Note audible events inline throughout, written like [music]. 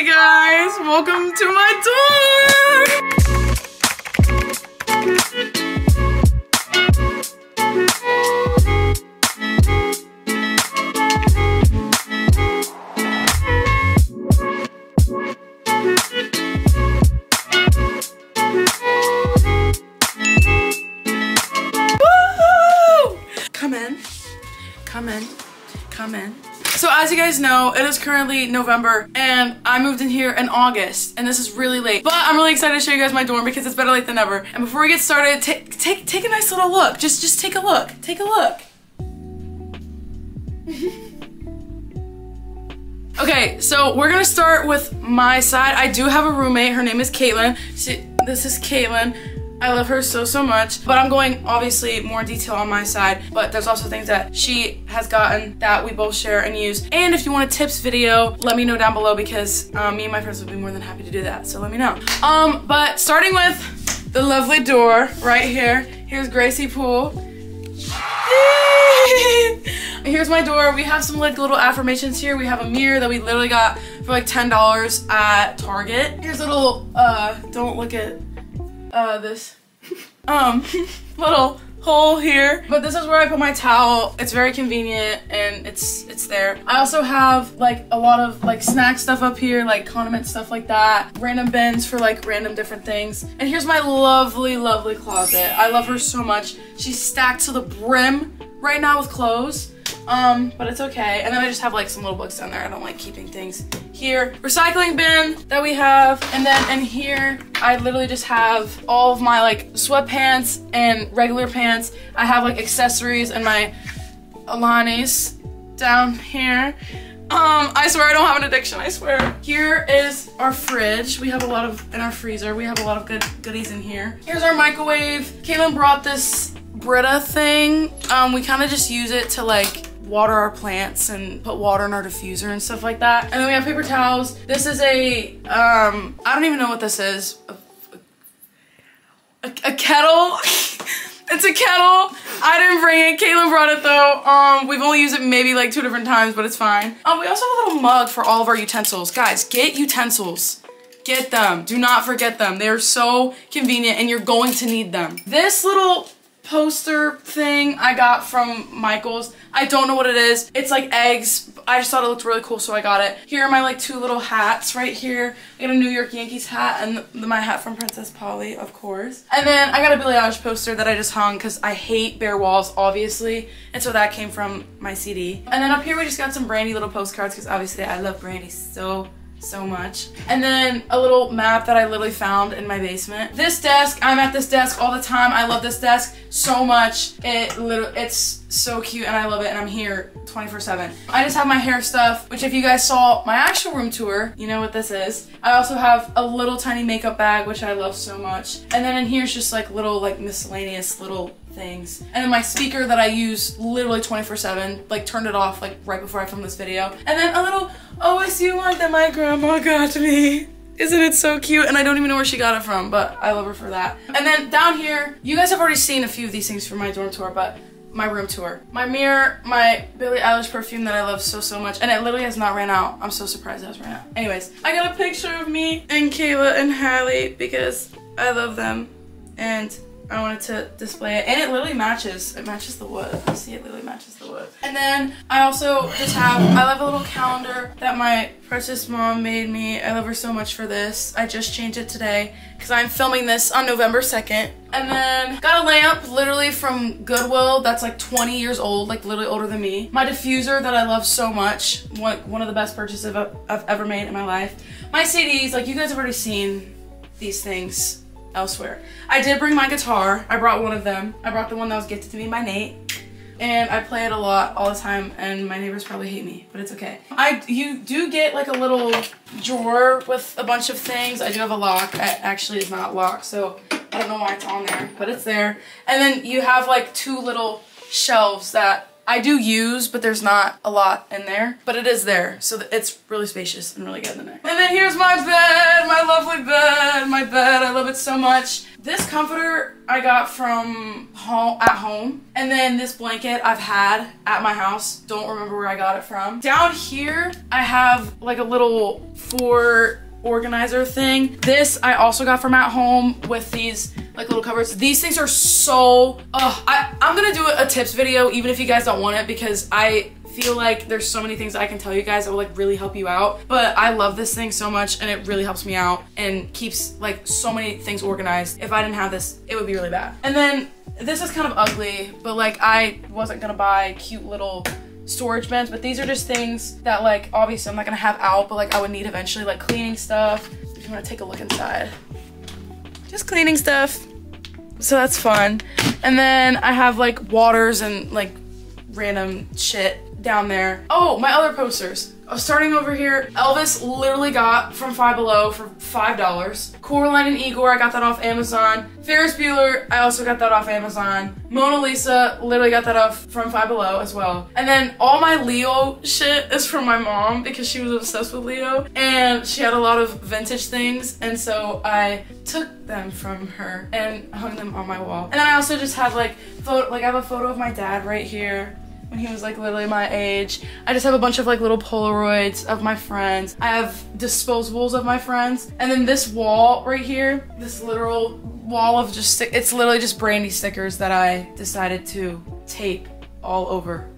Hey guys, welcome to my Woo! Come in, come in, come in. So as you guys know, it is currently November and I moved in here in August and this is really late. But I'm really excited to show you guys my dorm because it's better late than never. And before we get started, take take take a nice little look. Just just take a look. Take a look. [laughs] Okay, so we're gonna start with my side. I do have a roommate. Her name is Caitlin. She, this is Caitlin. I love her so, so much. But I'm going, obviously, more detail on my side. But there's also things that she has gotten that we both share and use. And if you want a tips video, let me know down below because um, me and my friends would be more than happy to do that. So let me know. Um, But starting with the lovely door right here. Here's Gracie Pool. [laughs] Here's my door. We have some like little affirmations here. We have a mirror that we literally got for like $10 at Target. Here's a little, uh, don't look at, uh, this, um, [laughs] little hole here. But this is where I put my towel. It's very convenient and it's, it's there. I also have like a lot of like snack stuff up here, like condiment stuff like that. Random bins for like random different things. And here's my lovely, lovely closet. I love her so much. She's stacked to the brim right now with clothes. Um, but it's okay. And then I just have like some little books down there. I don't like keeping things here. Recycling bin that we have. And then in here, I literally just have all of my like sweatpants and regular pants. I have like accessories and my Alani's down here. Um, I swear I don't have an addiction, I swear. Here is our fridge. We have a lot of, in our freezer, we have a lot of good goodies in here. Here's our microwave. Caitlin brought this Brita thing. Um, we kind of just use it to like water our plants and put water in our diffuser and stuff like that. And then we have paper towels. This is a, um, I don't even know what this is. A, a, a kettle. [laughs] it's a kettle. I didn't bring it. Caitlin brought it though. Um, we've only used it maybe like two different times, but it's fine. Um, we also have a little mug for all of our utensils. Guys, get utensils. Get them. Do not forget them. They're so convenient and you're going to need them. This little poster thing I got from Michael's. I don't know what it is. It's like eggs. I just thought it looked really cool, so I got it. Here are my like two little hats right here. I got a New York Yankees hat and the, my hat from Princess Polly, of course. And then I got a Billie Eilish poster that I just hung because I hate bare walls, obviously. And so that came from my CD. And then up here we just got some Brandy little postcards because obviously I love Brandy so so much. And then a little map that I literally found in my basement. This desk, I'm at this desk all the time. I love this desk so much. It it's so cute and I love it and I'm here 24 7. I just have my hair stuff, which if you guys saw my actual room tour, you know what this is. I also have a little tiny makeup bag, which I love so much. And then in here is just like little like miscellaneous little things. And then my speaker that I use literally 24 7, like turned it off like right before I filmed this video. And then a little oh, OSU mug that my grandma got me. Isn't it so cute? And I don't even know where she got it from, but I love her for that. And then down here, you guys have already seen a few of these things from my dorm tour, but my room tour. My mirror, my Billie Eilish perfume that I love so, so much. And it literally has not ran out. I'm so surprised it has ran out. Anyways, I got a picture of me and Kayla and Hallie because I love them. And I wanted to display it. And it literally matches. It matches the wood. You see it literally matches the wood. And then I also just have, I love a little calendar that my precious mom made me. I love her so much for this. I just changed it today because I'm filming this on November 2nd. And then got a lamp literally from Goodwill that's like 20 years old, like literally older than me. My diffuser that I love so much. One, one of the best purchases I've, I've ever made in my life. My CDs, like you guys have already seen these things elsewhere. I did bring my guitar. I brought one of them. I brought the one that was gifted to me by Nate. And I play it a lot all the time and my neighbors probably hate me, but it's okay. I You do get like a little drawer with a bunch of things. I do have a lock. It actually is not locked, so I don't know why it's on there, but it's there. And then you have like two little shelves that I do use, but there's not a lot in there. But it is there, so it's really spacious and really good in there. And then here's my bed, my lovely bed, my bed. I love it so much. This comforter I got from home at home. And then this blanket I've had at my house. Don't remember where I got it from. Down here, I have like a little four organizer thing. This I also got from at home with these like little covers. These things are so, oh, I, I'm gonna do a tips video even if you guys don't want it because I feel like there's so many things I can tell you guys that will like really help you out. But I love this thing so much and it really helps me out and keeps like so many things organized. If I didn't have this, it would be really bad. And then this is kind of ugly, but like I wasn't gonna buy cute little storage bins, but these are just things that like, obviously I'm not gonna have out, but like I would need eventually, like cleaning stuff. If you wanna take a look inside. Just cleaning stuff. So that's fun. And then I have like waters and like random shit down there. Oh, my other posters. Starting over here, Elvis literally got from Five Below for $5. Coraline and Igor, I got that off Amazon. Ferris Bueller, I also got that off Amazon. Mona Lisa, literally got that off from Five Below as well. And then all my Leo shit is from my mom because she was obsessed with Leo. And she had a lot of vintage things. And so I took them from her and hung them on my wall. And then I also just have like, photo, like I have a photo of my dad right here when he was like literally my age. I just have a bunch of like little Polaroids of my friends. I have disposables of my friends. And then this wall right here, this literal wall of just, it's literally just brandy stickers that I decided to tape all over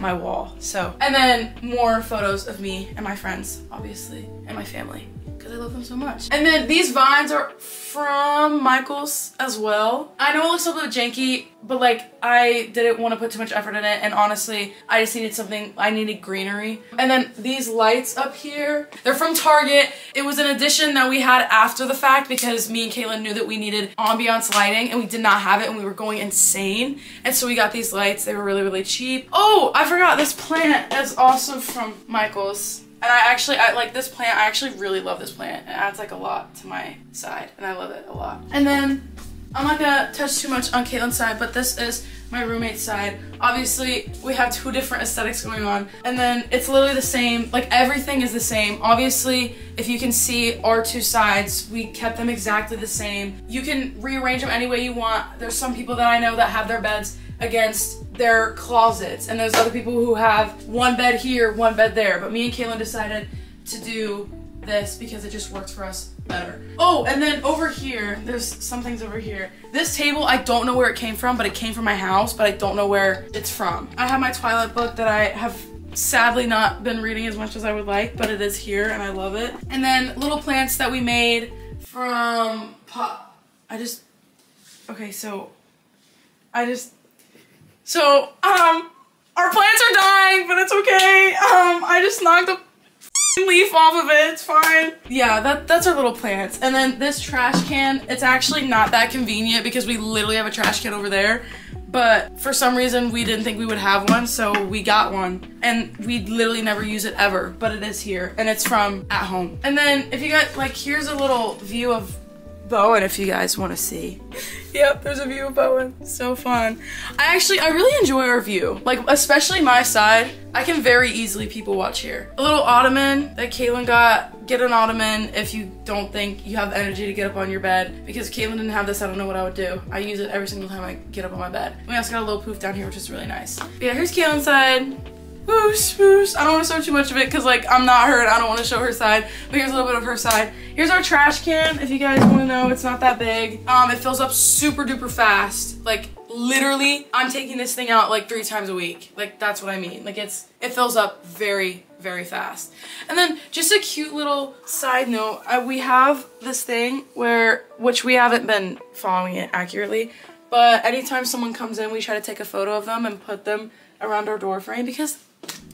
my wall. So, and then more photos of me and my friends, obviously, and my family because I love them so much. And then these vines are from Michaels as well. I know it looks a little janky, but like I didn't want to put too much effort in it and honestly I just needed something, I needed greenery. And then these lights up here, they're from Target. It was an addition that we had after the fact because me and Caitlin knew that we needed ambiance lighting and we did not have it and we were going insane. And so we got these lights, they were really, really cheap. Oh, I forgot this plant is also from Michaels. And I actually, I like this plant, I actually really love this plant. It adds like a lot to my side and I love it a lot. And then I'm not gonna touch too much on Caitlin's side, but this is my roommate's side. Obviously, we have two different aesthetics going on. And then it's literally the same, like everything is the same. Obviously, if you can see our two sides, we kept them exactly the same. You can rearrange them any way you want. There's some people that I know that have their beds against their closets. And there's other people who have one bed here, one bed there. But me and Caitlin decided to do this because it just works for us better. Oh, and then over here, there's some things over here. This table, I don't know where it came from, but it came from my house, but I don't know where it's from. I have my Twilight book that I have sadly not been reading as much as I would like, but it is here and I love it. And then little plants that we made from pot. I just, okay, so I just so, um, our plants are dying, but it's okay. Um, I just knocked a leaf off of it, it's fine. Yeah, that, that's our little plants. And then this trash can, it's actually not that convenient because we literally have a trash can over there. But for some reason, we didn't think we would have one, so we got one. And we literally never use it ever, but it is here. And it's from at home. And then if you got, like, here's a little view of Bowen if you guys want to see. yep, there's a view of Bowen. So fun. I actually, I really enjoy our view. Like, especially my side. I can very easily people watch here. A little ottoman that Caitlin got. Get an ottoman if you don't think you have the energy to get up on your bed. Because Caitlin didn't have this, I don't know what I would do. I use it every single time I get up on my bed. We also got a little poof down here, which is really nice. But yeah, here's Caitlin's side. Whoosh, whoosh. I don't want to show too much of it because like I'm not her and I don't want to show her side. But here's a little bit of her side. Here's our trash can. If you guys want to know, it's not that big. Um, it fills up super duper fast. Like literally, I'm taking this thing out like three times a week. Like that's what I mean. Like it's, it fills up very, very fast. And then just a cute little side note. We have this thing where, which we haven't been following it accurately, but anytime someone comes in, we try to take a photo of them and put them around our door frame because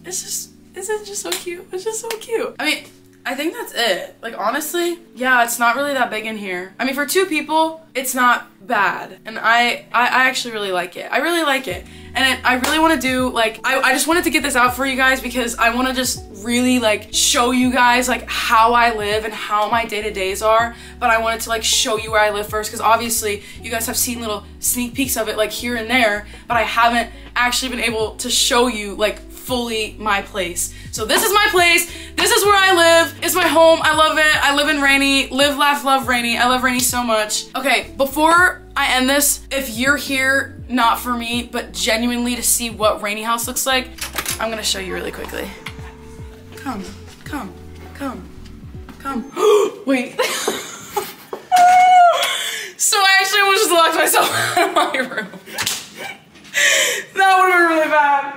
it's just, isn't just so cute? It's just so cute. I mean, I think that's it. Like honestly, yeah, it's not really that big in here. I mean, for two people, it's not bad, and I I, I actually really like it. I really like it, and it, I really want to do like I I just wanted to get this out for you guys because I want to just really like show you guys like how I live and how my day to days are. But I wanted to like show you where I live first because obviously you guys have seen little sneak peeks of it like here and there, but I haven't actually been able to show you like fully my place. So this is my place. This is where I live. It's my home. I love it. I live in Raney. Live, laugh, love Raney. I love Raney so much. Okay, before I end this, if you're here, not for me, but genuinely to see what Raney House looks like, I'm gonna show you really quickly. Come, come, come, come. [gasps] Wait. [laughs] so I actually almost just locked myself [laughs] out of my room. [laughs] that would have been really bad.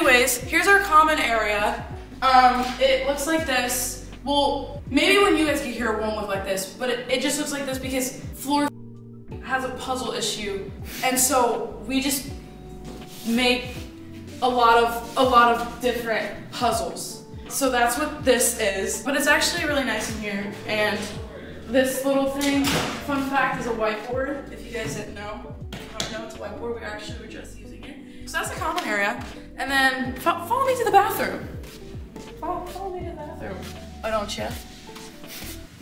Anyways, here's our common area. Um, it looks like this. Well, maybe when you guys get here, it won't look like this, but it, it just looks like this because Floor has a puzzle issue. And so we just make a lot of, a lot of different puzzles. So that's what this is. But it's actually really nice in here. And this little thing, fun fact, is a whiteboard, if you guys didn't know. Don't know it's a whiteboard, we actually were just using it. So that's the common area. And then fo follow me to the bathroom. Follow, follow me to the bathroom. Oh, don't you?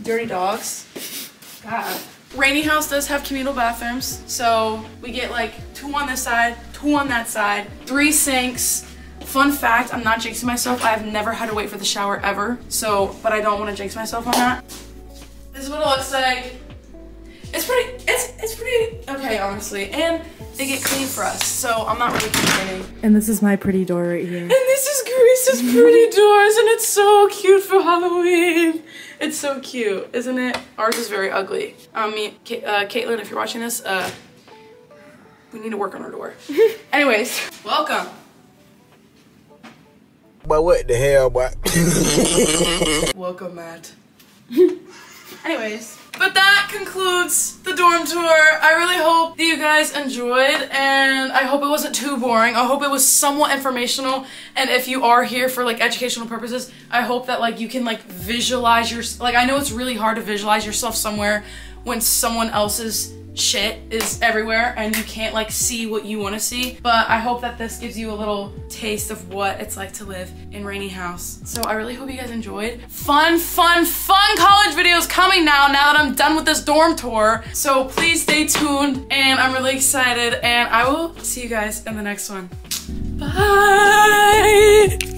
Dirty dogs. God. Raney House does have communal bathrooms, so we get like two on this side, two on that side, three sinks. Fun fact, I'm not jinxing myself. I've never had to wait for the shower ever, so, but I don't want to jinx myself on that. This is what it looks like. It's pretty, it's, it's pretty okay, honestly. And they get clean for us, so I'm not really complaining. And this is my pretty door right here. And this is Grace's pretty [laughs] doors, and it's so cute for Halloween. It's so cute, isn't it? Ours is very ugly. Um, me, Ka uh, Caitlin, if you're watching this, uh, we need to work on our door. [laughs] Anyways, welcome. But what the hell, boy? [laughs] Welcome, Matt. Anyways, but that concludes the dorm tour. I really hope that you guys enjoyed and I hope it wasn't too boring. I hope it was somewhat informational and if you are here for like educational purposes, I hope that like you can like visualize your like I know it's really hard to visualize yourself somewhere when someone else's shit is everywhere and you can't like see what you want to see. But I hope that this gives you a little taste of what it's like to live in Raney House. So I really hope you guys enjoyed. Fun fun fun college videos coming now now that I'm done with this dorm tour. So please stay tuned and I'm really excited and I will see you guys in the next one. Bye